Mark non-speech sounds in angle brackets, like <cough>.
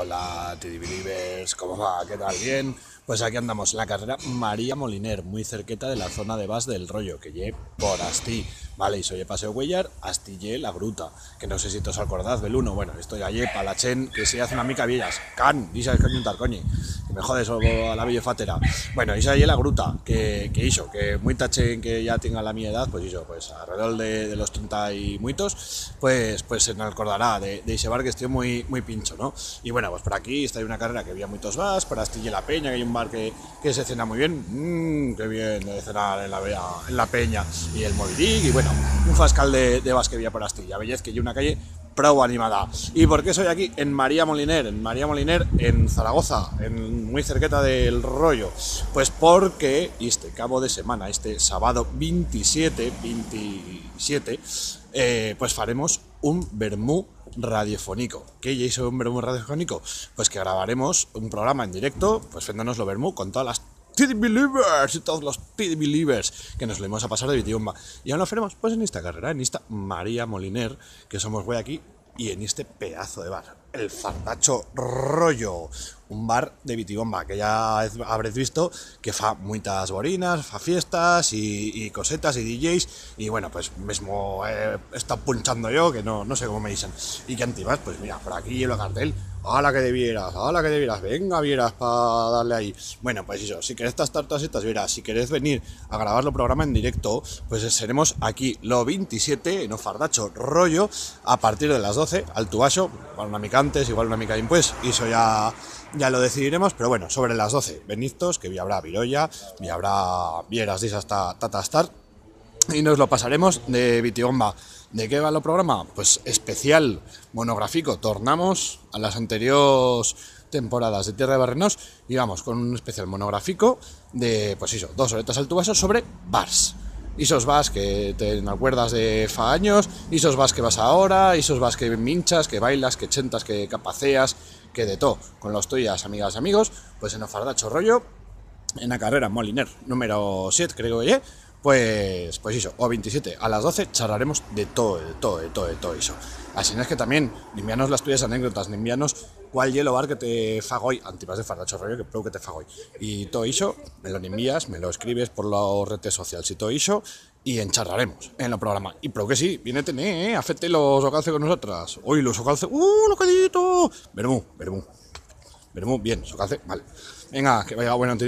Hola, TD ¿cómo va? ¿Qué tal? ¿Bien? Pues aquí andamos, en la carrera María Moliner, muy cerqueta de la zona de base del rollo, que lle por Asti. Vale, y soy Paseo Huellar, Astillé la Gruta, que no sé si te os acordás del uno. Bueno, estoy allí para la chen, que se hace una mica villas. Can, y sabes coño coño, que me jodes a la fatera. Bueno, y allí la Gruta, que, que hizo, que muy tachen que ya tenga la mi edad, pues hizo, pues alrededor de, los 30 y muitos, pues, pues se me acordará de, de ese bar que estoy muy, muy pincho, ¿no? Y bueno, pues por aquí está una carrera que había muchos vas, por Astillé la Peña, que hay un que, que se cena muy bien. Mmm, qué bien de cenar en la, en la peña. Y el Movidic, y bueno, un fascal de, de Basquevía por Astilla. Bellez que hay una calle pro animada. ¿Y por qué soy aquí? En María Moliner, en María Moliner, en Zaragoza, en, muy cerqueta del rollo. Pues porque este cabo de semana, este sábado 27, 27, eh, pues faremos un vermú radiofónico. ¿Qué hizo un vermú radiofónico? Pues que grabaremos un programa en directo, pues féndonos lo vermú con todas las TD Believers y todos los TD Believers que nos lo íbamos a pasar de Vitiumba. Y ahora lo haremos pues en esta carrera, en esta María Moliner, que somos güey aquí, y en este pedazo de bar, el Fardacho Rollo, un bar de Vitibomba, que ya habréis visto que fa muchas borinas, fa fiestas y, cosetas y DJs, y bueno, pues mismo he estado punchando yo, que no, no sé cómo me dicen. Y que antibas, pues mira, por aquí el cartel, ¡Hala que debieras! ¡Hala que debieras! Venga, vieras para darle ahí. Bueno, pues eso, si queréis estar todas estas, vieras, si queréis venir a grabar el programa en directo, pues seremos aquí lo 27 en Ofardacho Rollo a partir de las 12 al Tubaso, igual una mica antes, igual una mica después, y eso ya ya lo decidiremos, pero bueno, sobre las 12, Beniztos, que habrá Viroya, y habrá Vieras dis hasta Tatastar, <laughs> y nos lo pasaremos de Vitiomba. ¿De qué va el programa? Pues especial monográfico. Tornamos a las anteriores temporadas de Tierra de Barrenos y vamos con un especial monográfico de, pues eso, dos horetas al tubaso sobre bars. Y esos vas que te acuerdas de fa años, y esos vas que vas ahora, y esos vas que minchas, que bailas, que chentas, que capaceas, que de todo. Con los tuyas, amigas y amigos, pues en Ofardacho Rollo, en la carrera Moliner número 7, creo que pues, pues eso, o 27 a las 12 charlaremos de todo, de todo, de todo, de todo eso. Así es que también, envíanos las tuyas anécdotas, envíanos cuál hielo bar que te fagoy, antipas de fardacho rollo, que creo que te fagoy. Y todo eso, me lo envías, me lo escribes por las redes sociales y todo eso, y encharraremos en el programa. Y creo que sí, viene tener, ¿eh? Afecte los ocalce con nosotras. Hoy los ocalce, ¡uh, locadito! Vermú, vermú. Vermú, bien, socalce, vale. Venga, que vaya bueno, anti